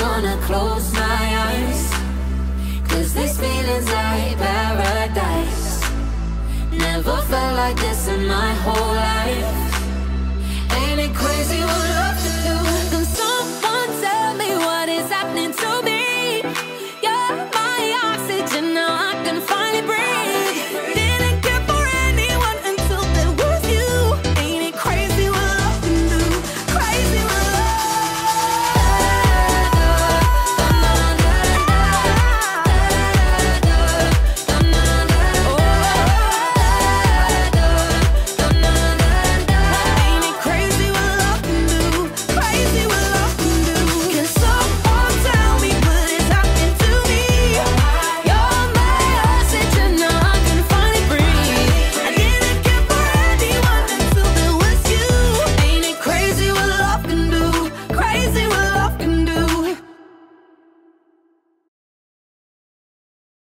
wanna close my eyes. Cause this feeling's like paradise. Never felt like this in my whole life.